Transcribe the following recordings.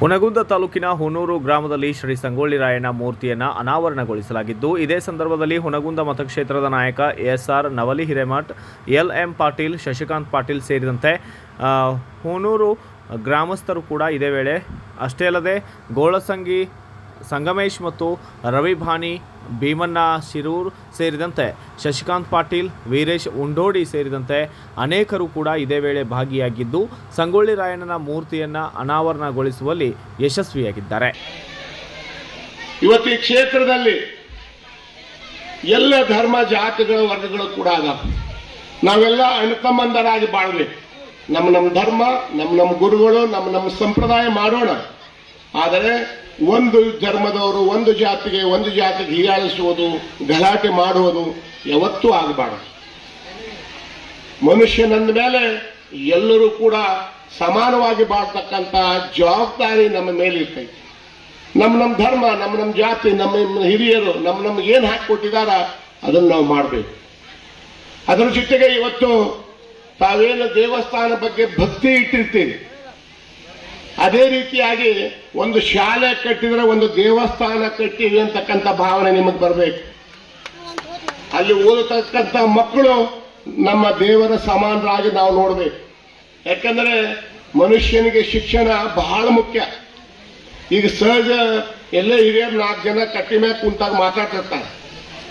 ಹುನಗುಂದ ತಾಲೂಕಿನ ಹುನೂರು ಗ್ರಾಮದಲ್ಲಿ ಶ್ರೀ ಸಂಗೊಳ್ಳಿ ರಾಯಣ್ಣ ಮೂರ್ತಿಯನ್ನು ಅನಾವರಣಗೊಳಿಸಲಾಗಿದ್ದು, ಇದೇ ಸಂದರ್ಭದಲ್ಲಿ ಹುನಗುಂದ ಮತಕ್ಷೇತ್ರದ ನಾಯಕ SR Navali Hiremath L M Patil, Shashikant Patil ಸೇರಿದಂತೆ ಹುನೂರು ಗ್ರಾಮಸ್ಥರು ಕೂಡ ಇದೇ ವೇಳೆ, ಅಷ್ಟೇ ಅಲ್ಲದೆ, ಗೋಳಸಂಗಿ ಸಂಗಮೇಶ್ ಮತ್ತು ರವಿಭಾನಿ ಭೀಮಣ್ಣ ಶಿರೂರ್ ಸೇರಿದಂತೆ ಶಶಿಕಾಂತ್ ಪಾಟೀಲ್, ವೀರೇಶ್ ಉಂಡೋಡಿ ಸೇರಿದಂತೆ ಅನೇಕರು ಕೂಡ ಇದೇ ವೇಳೆ ಭಾಗಿಯಾಗಿದ್ದು, ಸಂಗೊಳ್ಳಿ ರಾಯಣ್ಣನ ಮೂರ್ತಿಯನ್ನು ಅನಾವರಣಗೊಳಿಸುವಲ್ಲಿ ಯಶಸ್ವಿಯಾಗಿದ್ದಾರೆ. ಇವತ್ತು ಈ ಕ್ಷೇತ್ರದಲ್ಲಿ ಎಲ್ಲ ಧರ್ಮ, ಜಾತಿಗಳ, ವರ್ಗಗಳು ಕೂಡ ಅದಾವ ನಾವೆಲ್ಲ ಅಣ್ತಮ್ಮಂದರಾಗಿ ಬಾಳ್ಬೇಕು ನಮ್ಮ ನಮ್ಮ ಧರ್ಮ ನಮ್ಮ ನಮ್ಮ ಗುರುಗಳು ನಮ್ಮ ನಮ್ಮ ಸಂಪ್ರದಾಯ ಮಾಡೋಣ. ಆದರೆ ಒಂದು ಧರ್ಮದವರು ಒಂದು ಜಾತಿಗೆ ಒಂದು ಜಾತಿಗೆ ಹೀಯಾಳಿಸುವುದು, ಗಲಾಟೆ ಮಾಡುವುದು ಯಾವತ್ತೂ ಆಗಬಾರದು. ಮನುಷ್ಯನಂದ ಮೇಲೆ ಎಲ್ಲರೂ ಕೂಡ ಸಮಾನವಾಗಿ ಬಾಳ್ತಕ್ಕಂಥ ಜವಾಬ್ದಾರಿ ನಮ್ಮ ಮೇಲೆ ಇರ್ತೈತಿ. ನಮ್ಮ ನಮ್ಮ ಧರ್ಮ, ನಮ್ಮ ನಮ್ಮ ಜಾತಿ, ನಮ್ಮ ಹಿರಿಯರು, ನಮ್ಮ ನಮ್ಗೆ ಏನು ಹಾಕಿಕೊಟ್ಟಿದಾರ ಅದನ್ನು ನಾವು ಮಾಡಬೇಕು. ಅದರ ಜೊತೆಗೆ ಇವತ್ತು ತಾವೇನು ದೇವಸ್ಥಾನ ಬಗ್ಗೆ ಭಕ್ತಿ ಇಟ್ಟಿರ್ತೀರಿ? ಅದೇ ರೀತಿಯಾಗಿ ಒಂದು ಶಾಲೆ ಕಟ್ಟಿದ್ರೆ ಒಂದು ದೇವಸ್ಥಾನ ಕಟ್ಟಿವಿ ಅಂತಕ್ಕಂಥ ಭಾವನೆ ನಿಮಗೆ ಬರಬೇಕು. ಅಲ್ಲಿ ಓದತಕ್ಕಂಥ ಮಕ್ಕಳು ನಮ್ಮ ದೇವರ ಸಮಾನರಾಗಿ ನಾವು ನೋಡಬೇಕು. ಯಾಕಂದ್ರೆ ಮನುಷ್ಯನಿಗೆ ಶಿಕ್ಷಣ ಬಹಳ ಮುಖ್ಯ. ಈಗ ಸಹಜ ಎಲ್ಲೇ ಹಿರಿಯರು ನಾಲ್ಕು ಜನ ಕಟ್ಟಿ ಮ್ಯಾಗ ಕುಂತಾಗ ಮಾತಾಡ್ತಿರ್ತಾರೆ.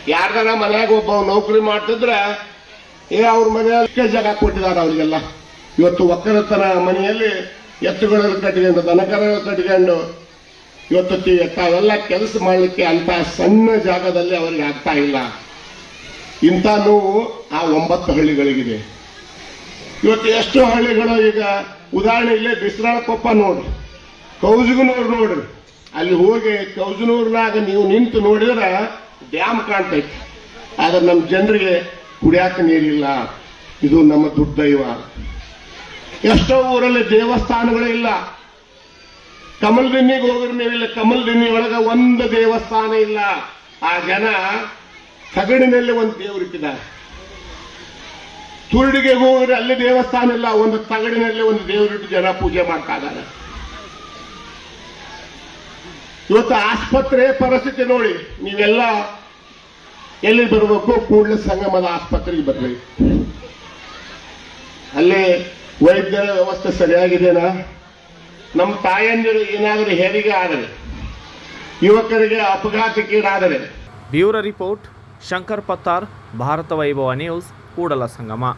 ಯಾರ್ದಾರ ಮನ್ಯಾಗ ಒಬ್ಬ ನೌಕರಿ ಮಾಡ್ತಿದ್ರೆ, ಏ ಅವ್ರ ಮನೆಯಲ್ಲಿ ಜಾಗ ಕೊಟ್ಟಿದ್ದಾರೆ ಅವ್ರಿಗೆಲ್ಲ. ಇವತ್ತು ಒಕ್ಕಲತನ ಮನೆಯಲ್ಲಿ ಎತ್ತುಗಳನ್ನು ಕಟ್ಕೊಂಡು ದನಕರನ್ನು ಕಟ್ಕೊಂಡು ಇವತ್ತು ತಾವೆಲ್ಲ ಕೆಲಸ ಮಾಡಲಿಕ್ಕೆ ಅಂತ ಸಣ್ಣ ಜಾಗದಲ್ಲಿ ಅವರಿಗೆ ಆಗ್ತಾ ಇಲ್ಲ. ಇಂಥ ನೋವು ಆ ಒಂಬತ್ತು ಹಳ್ಳಿಗಳಿಗಿದೆ. ಇವತ್ತು ಎಷ್ಟು ಹಳ್ಳಿಗಳು ಈಗ, ಉದಾಹರಣೆ ಇಲ್ಲೇ ಬಿಸ್ರಾಳಕೊಪ್ಪ ನೋಡ್ರಿ ಕೌಜುಗನೂರು ನೋಡ್ರಿ ಅಲ್ಲಿ ಹೋಗಿ ಕೌಜುನೂರ್ನಾಗ ನೀವು ನಿಂತು ನೋಡಿದ್ರೆ ಡ್ಯಾಮ್ ಕಾಣ್ತೈತಿ. ಆದ್ರೆ ನಮ್ಮ ಜನರಿಗೆ ಕುಡಿಯಾಕ ನೀರಿಲ್ಲ. ಇದು ನಮ್ಮ ದುರ್ದೈವ. ಎಷ್ಟೋ ಊರಲ್ಲಿ ದೇವಸ್ಥಾನಗಳು ಇಲ್ಲ. ಕಮಲ್ದಿನ್ನಿಗೆ ಹೋಗಿದ್ರೆ ನೀವಿಲ್ಲ ಕಮಲ್ದಿನ್ನಿ ಒಳಗ ಒಂದು ದೇವಸ್ಥಾನ ಇಲ್ಲ. ಆ ಜನ ತಗಡಿನಲ್ಲಿ ಒಂದು ದೇವರಿಟ್ಟಿದ್ದಾರೆ ತುರುಡಿಗೆ ಹೋಗಿದ್ರೆ ಅಲ್ಲಿ ದೇವಸ್ಥಾನ ಇಲ್ಲ, ಒಂದು ತಗಡಿನಲ್ಲಿ ಒಂದು ದೇವರಿಟ್ಟು ಜನ ಪೂಜೆ ಮಾಡ್ತಾ ಇದ್ದಾರೆ. ಇವತ್ತು ಆಸ್ಪತ್ರೆ ಪರಿಸ್ಥಿತಿ ನೋಡಿ, ನೀವೆಲ್ಲ ಎಲ್ಲಿ ಬರಬೇಕು? ಕೂಡಲೇ ಸಂಗಮದ ಆಸ್ಪತ್ರೆಗೆ ಬರ್ಬೇಕು ಅಲ್ಲಿ ವೈದ್ಯರ ವ್ಯವಸ್ಥೆ ಸರಿಯಾಗಿದೆಯಾ ನಮ್ಮ ತಾಯಂದಿರು ಏನಾದರೂ ಹೆರಿಗೆ ಆದರೆ, ಯುವಕರಿಗೆ ಅಪಘಾತಕ್ಕೀಡಾದರೆ. Bureau report, Shankar Pattar, Bharat Vaibhav news, Kudala Sangama.